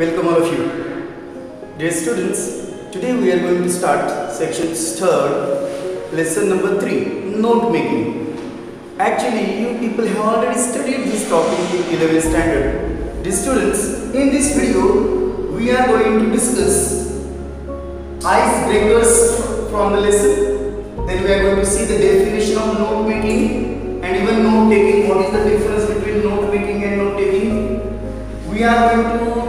Welcome all of you. Dear students, today we are going to start section third, lesson number three, note making. Actually, you people have already studied this topic in 11th standard. Dear students, in this video, we are going to discuss icebreakers from the lesson. Then we are going to see the definition of note making and even note taking. What is the difference between note making and note taking? We are going to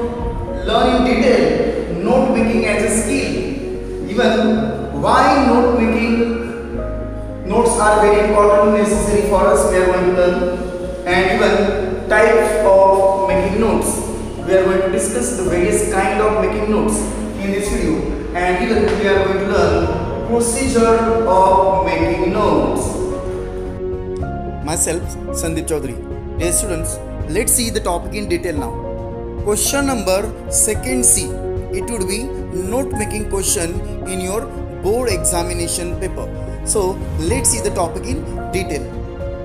learn in detail note making as a skill. Even why note making? Notes are very important necessary for us we are going to learn. And even types of making notes. We are going to discuss the various kind of making notes in this video. And even we are going to learn procedure of making notes. Myself Sandip Choudhari. Dear students let's see the topic in detail now question number second c it would be note making question in your board examination paper so let's see the topic in detail.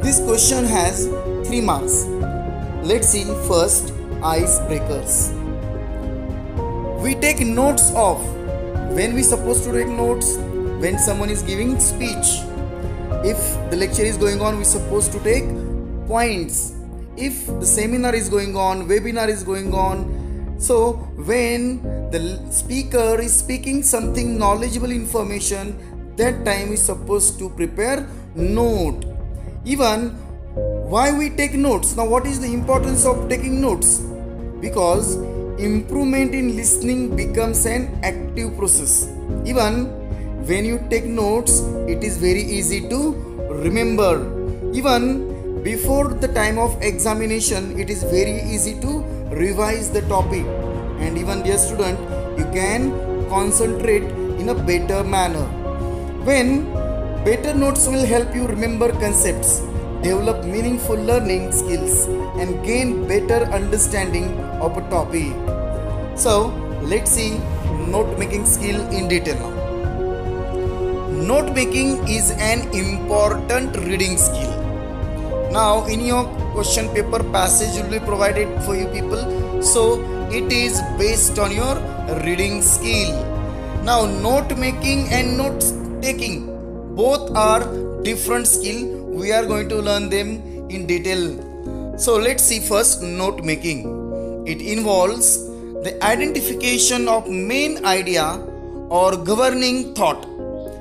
This question has 3 marks. Let's see first icebreakers. We take notes of when we supposed to take notes when someone is giving speech. If the lecture is going on we supposed to take points. If the seminar is going on, webinar is going on. So when the speaker is speaking something knowledgeable information that time is supposed to prepare note. Even why we take notes? Now what is the importance of taking notes? Because improvement in listening becomes an active process. Even when you take notes it is very easy to remember. Even before the time of examination it is very easy to revise the topic and even dear student you can concentrate in a better manner when better notes will help you remember concepts, develop meaningful learning skills, and gain better understanding of a topic. So, let's see note making skill in detail now. Note making is an important reading skill. Now, in your question paper passage will be provided for you people, so it is based on your reading skill. Now, note making and notes taking both are different skill. We are going to learn them in detail. So let's see first note making. It involves the identification of main idea or governing thought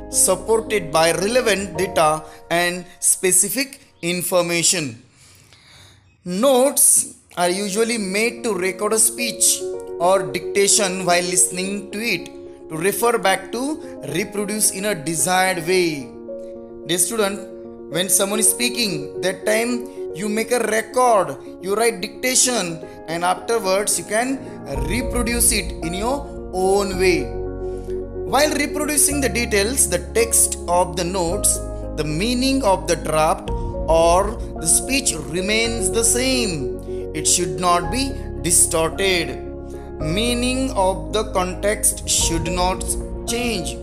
supported by relevant data and specific information notes are usually made to record a speech or dictation while listening to it to refer back to reproduce in a desired way. Dear student, when someone is speaking, that time you make a record, you write dictation, and afterwards you can reproduce it in your own way. While reproducing the details, the text of the notes, the meaning of the draft, or the speech remains the same. It should not be distorted meaning of the context should not change.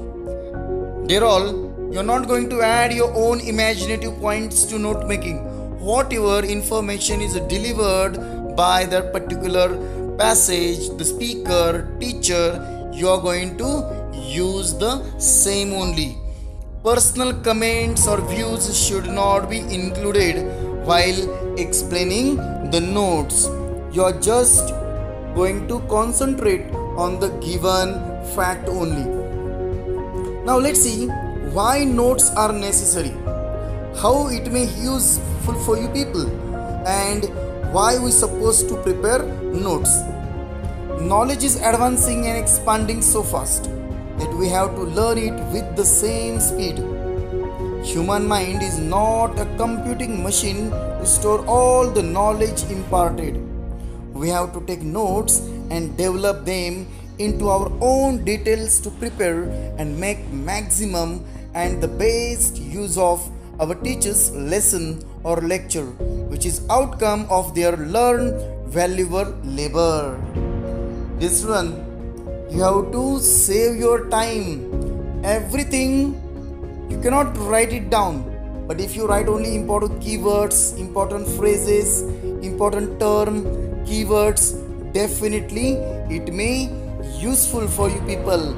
Dear all, you're not going to add your own imaginative points to note making. Whatever information is delivered by that particular passage, the speaker, teacher, you are going to use the same only. Personal comments or views should not be included while explaining the notes. You are just going to concentrate on the given fact only. Now let's see why notes are necessary, how it may be useful for you people, and why we supposed to prepare notes. Knowledge is advancing and expanding so fast that we have to learn it with the same speed. Human mind is not a computing machine to store all the knowledge imparted we have to take notes and develop them into our own details to prepare and make maximum and the best use of our teacher's lesson or lecture which is outcome of their learned valuable labor this one you have to save your time. Everything you cannot write it down. But if you write only important keywords important phrases important term keywords definitely it may useful for you people.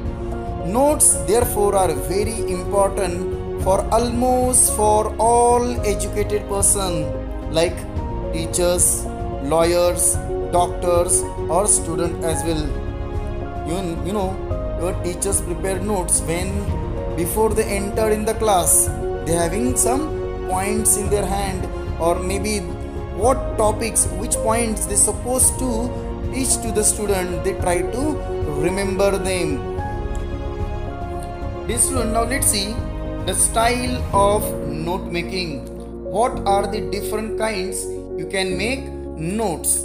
Notes therefore are very important for almost for all educated person like teachers lawyers doctors or student as well you, you know your teachers prepare notes when before they enter in the class they having some points in their hand or maybe what topics which points they supposed to teach to the student they try to remember them. This student now let's see the style of note making. What are the different kinds you can make notes?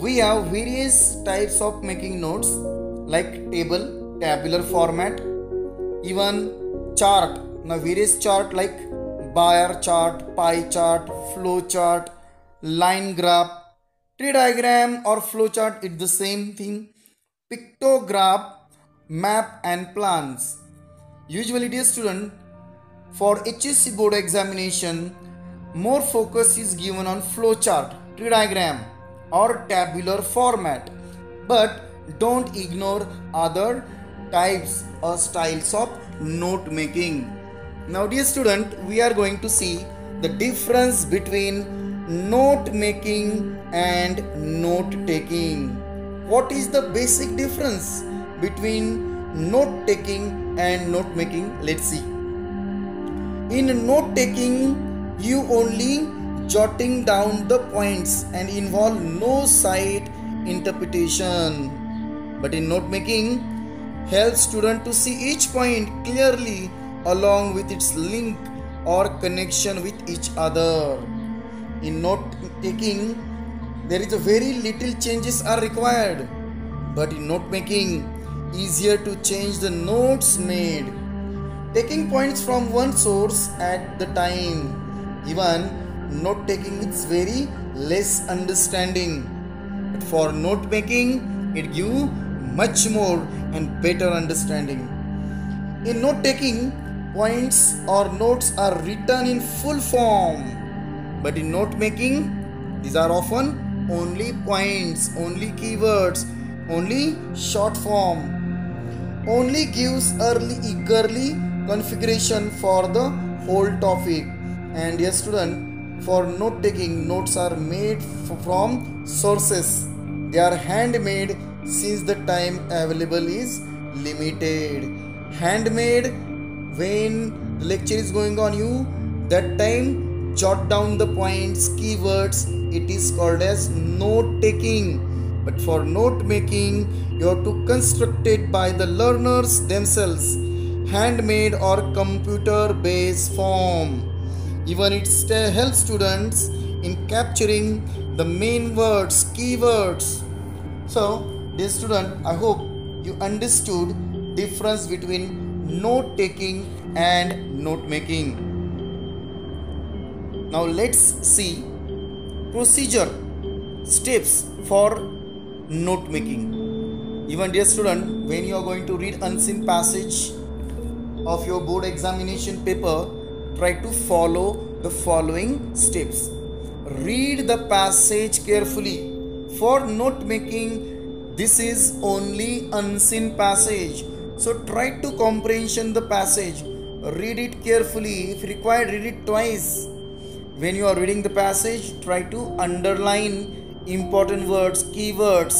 We have various types of making notes like table tabular format even chart. Now various chart like bar chart pie chart flow chart line graph tree diagram or flow chart it's the same thing. Pictograph map and plans. Usually dear student for hsc board examination more focus is given on flow chart tree diagram or tabular format. But don't ignore other types or styles of note making. Now dear student we are going to see the difference between note making and note taking. What is the basic difference between note taking and note making? Let's see. In note taking you only jotting down the points and involve no sight interpretation but in note making helps student to see each point clearly along with its link or connection with each other. In note taking there is a very little changes are required. But in note making easier to change the notes made. Taking points from one source at the time. Even note taking is very less understanding. But for note making it give much more and better understanding. In note taking, points or notes are written in full form, but in note making, these are often only points, only keywords, only short form. Only gives early eagerly configuration for the whole topic. And yes, student, for note taking, notes are made from sources. They are handmade since the time available is limited. Handmade when the lecture is going on you that time jot down the points keywords it is called as note taking. But for note making you have to construct it by the learners themselves. Handmade or computer based form. Even it helps students in capturing the main words keywords. So Dear student, I hope you understood difference between note taking and note making. Now let's see procedure steps for note making. Even dear student, when you are going to read unseen passage of your board examination paper, try to follow the following steps. Read the passage carefully. For note making, this is only unseen passage. So try to comprehension the passage. Read it carefully. If required read it twice. When you are reading the passage try to underline important words keywords.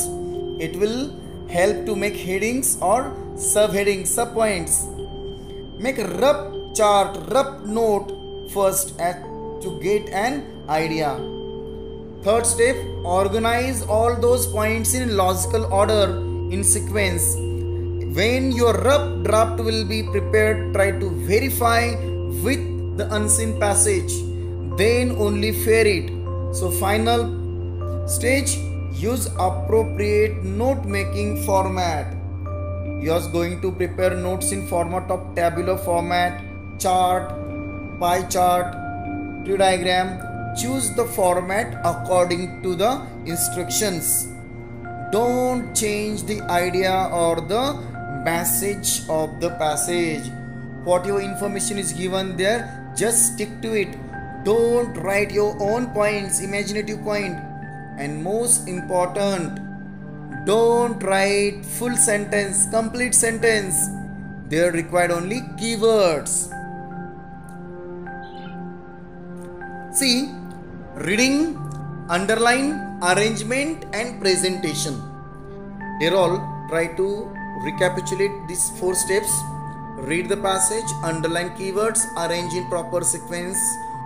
It will help to make headings or subheadings subpoints. Make a rough chart rough note first to get an idea Third step, organize all those points in logical order in sequence. When your rough draft will be prepared, try to verify with the unseen passage. Then only fair it. So final stage, use appropriate note making format. You are going to prepare notes in format of tabular format, chart, pie chart, tree diagram, choose the format according to the instructions don't change the idea or the message of the passage what your information is given there just stick to it don't write your own points imaginative point and most important don't write full sentence, complete sentence. They are required only keywords. See, reading, underline, arrangement, and presentation. Dear all, try to recapitulate these four steps. Read the passage, underline keywords, arrange in proper sequence,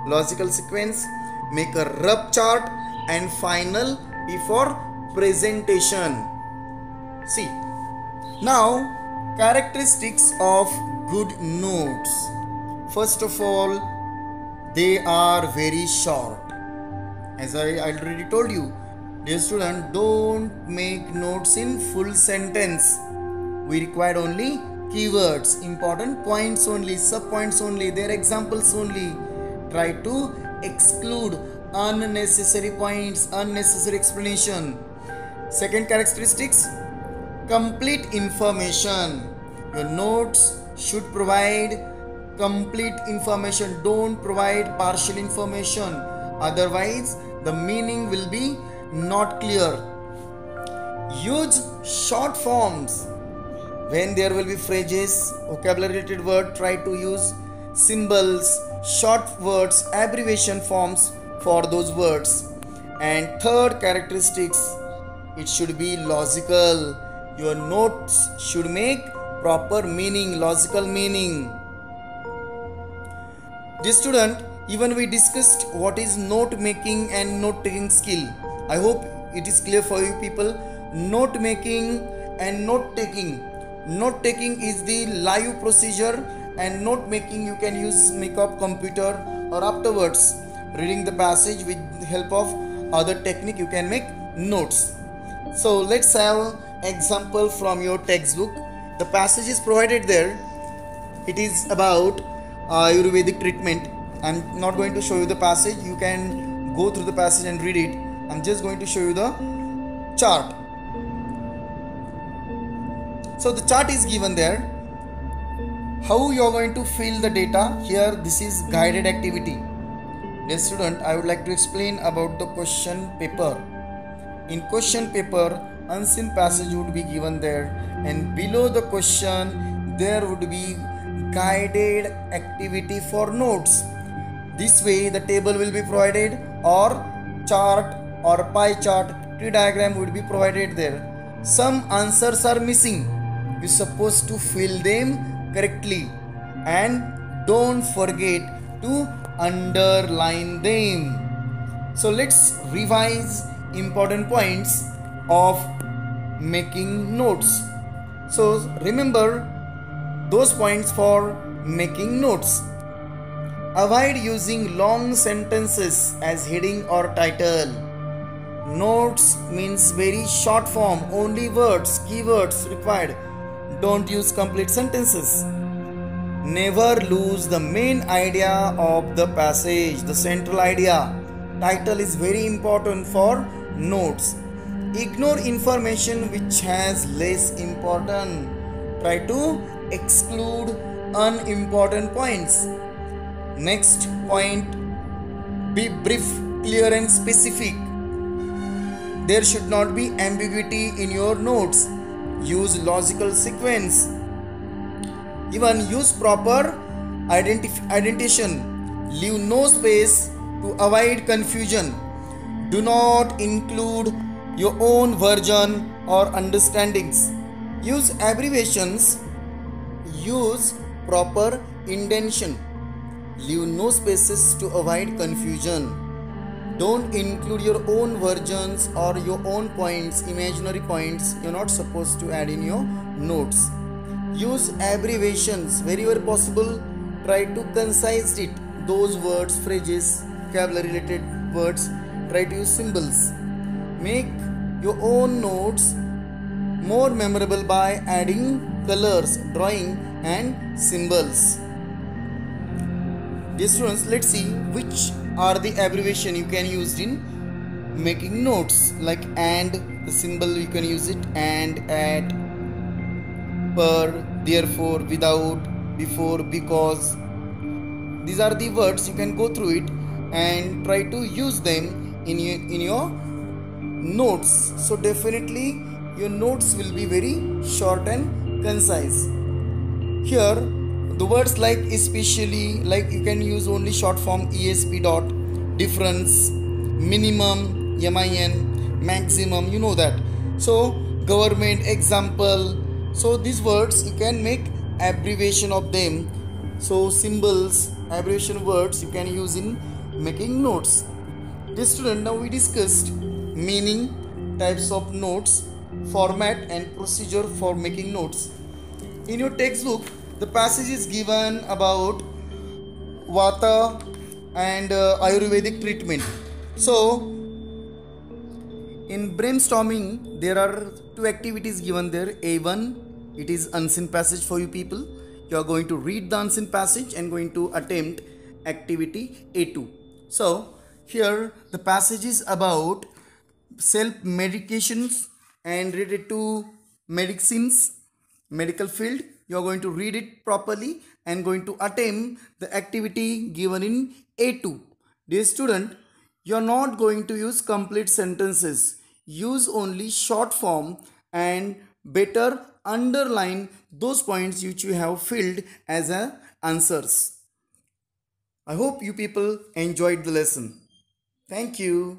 logical sequence, make a rough chart, and final before presentation. See, now characteristics of good notes. First of all, they are very short. As I already told you, dear student, don't make notes in full sentence. We require only keywords, important points only, sub points only, their examples only. Try to exclude unnecessary points, unnecessary explanation. Second characteristics complete information. Your notes should provide complete information. Don't provide partial information. Otherwise, the meaning will be not clear. Use short forms. When there will be phrases, vocabulary related word, try to use symbols, short words, abbreviation forms for those words. And third characteristics, it should be logical. Your notes should make proper meaning, logical meaning. Dear student, even we discussed what is note making and note taking skill. I hope it is clear for you people. Note making and note taking. Note taking is the live procedure and note making you can use make up computer or afterwards reading the passage with help of other technique you can make notes so let's have example from your textbook the passage is provided there it is about ayurvedic treatment i'm not going to show you the passage. You can go through the passage and read it. I'm just going to show you the chart. So the chart is given there. How you are going to fill the data? Here this is guided activity. Dear student, I would like to explain about the question paper. In question paper, unseen passage would be given there. And below the question there would be guided activity for notes. This way the table will be provided or chart or pie chart tree diagram would be provided there. Some answers are missing. You're supposed to fill them correctly and don't forget to underline them. So let's revise important points of making notes. So remember those points for making notes. Avoid using long sentences as heading or title. Notes means very short form, only words, keywords required. Don't use complete sentences. Never lose the main idea of the passage, the central idea. Title is very important for notes. Ignore information which has less important. Try to exclude unimportant points. Next point be brief, clear, and specific. There should not be ambiguity in your notes. Use logical sequence even use proper identif- identification. Leave no space to avoid confusion. Do not include your own version or understandings. Use abbreviations. Use proper indentation. Leave no spaces to avoid confusion. Don't include your own versions or your own points, imaginary points you're not supposed to add in your notes. Use abbreviations wherever possible. Try to concise it. Those words phrases vocabulary related words try to use symbols. Make your own notes more memorable by adding colors drawing and symbols dear students let's see which are the abbreviation you can use in making notes like and the symbol you can use it and at per, therefore, without, before, because. These are the words you can go through it and try to use them in your, in your notes. So definitely your notes will be very short and concise. Here, the words like especially, like you can use only short form ESP dot, difference, minimum, MIN, maximum, you know that. So, government, example. So, these words you can make abbreviation of them. So, symbols, abbreviation words you can use in making notes. This student, now we discussed meaning, types of notes, format and procedure for making notes. In your textbook, the passage is given about Vata and uh, Ayurvedic treatment. So, in brainstorming, there are two activities given there. A1, it is unseen passage for you people. You are going to read the unseen passage and going to attempt activity A2. So, here the passage is about self medications and related to medicines medical field you are going to read it properly and going to attempt the activity given in a2 dear student you are not going to use complete sentences. Use only short form and better underline those points which you have filled as a answers. I hope you people enjoyed the lesson. Thank you